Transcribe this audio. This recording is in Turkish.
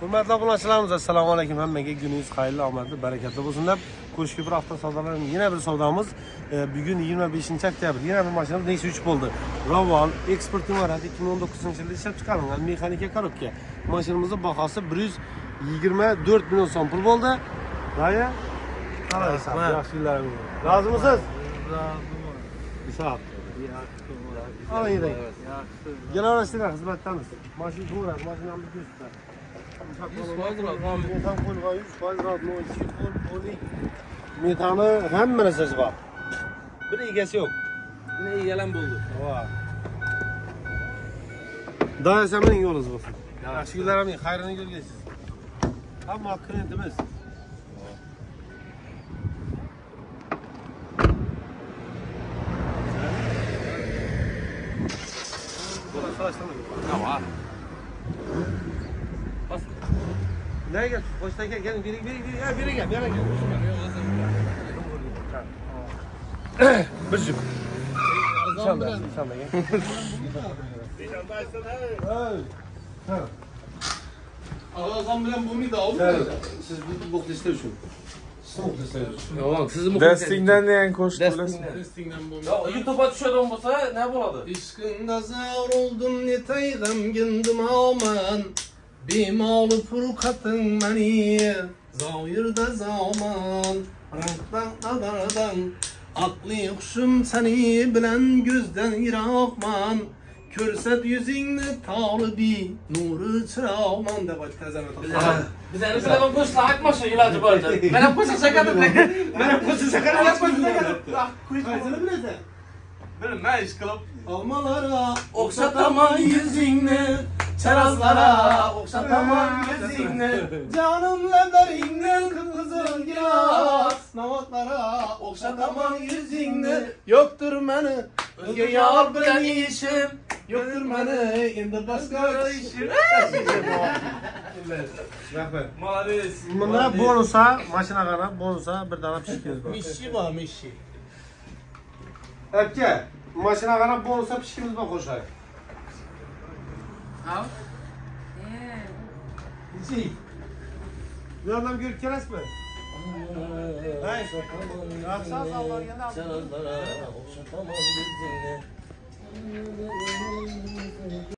hurmatli obunachilarimiz assalomu alaykum. Hammaga kuningiz xayrli omadli barakatli bo'lsin deb ko'shkibir avto savdolarining yana bir savdomiz. E, bugun 25 oktyabr yana bir mashinamiz nexia 3 bo'ldi. Ravon eksport imorati 2019 yilda ishlab chiqarilgan mexanika korobka mashinamizni bahosi 124 million so'm pul bo'ldi. Raya yaxshi kunlaringiz rozimisiz? Oling yedik. Gelaverasizlar xizmatdamiz. Mashina to'g'radi, mashinamiz yuzta. Metan qo'lga 100 foiz rad, mo'ychi qo'l, qo'lik. Metani hamma narsasi bor. Bir egasi yo'q. Ne yalan buldu. Va. Doyasamning yo'lingiz bo'lsin. Yaxshi kunlarimning xayrini ko'rgaysiz. Hamma klientimiz. Tamam. Nereye gel? Boşta gel. Gelin biri biri biri. Ya biri gel. Biri gel. Bir cüp. Sen de. Sen de gel. Ağzım bilen aldı. Evet. Siz bu bok liste üçün. Yalan sizi mi Destingden diyen koştu. Destingden bu. Ya YouTube'a düşen olmasa ne buladı? İşkında zar oldum ne taygam gındım aman Bimalı furkatın beni Zavırda zaman Ranktan kadardan Aklı kuşum seni bilen gözden yırakman Körsat yüzünü talibi nuru çırağman de baş tezeme Biz en azından bu koşla akmaşa ilacı vardı. Ben hep koşa şakadım. Ben hep koşa şakadım. Ben hep koşa şakadım. Kaysını Benim ne iş kılıp? Almalara okşatama yüzünü Çarazlara okşatama yüzünü Canım leberinden kızıl gilas. Navatlara okşatama yüzünü. Yoktur beni özge yar bilen işim. Yoktur beni endi başka işim. Rahmet. Malades. Bunda bonusa, maşına qarab, bonusa bir dana pişkimiz var. Mişi var mişi. Aka, maşına qarab bonusa pişkimiz var qo'shaylik. Al. Nechik? Bu yerdan ko'rib kelasizmi? Hay. Yaxshi, Allohga yana Çarazlara okşatama yüzünü